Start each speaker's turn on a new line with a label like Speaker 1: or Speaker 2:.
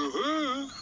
Speaker 1: Mm-hmm.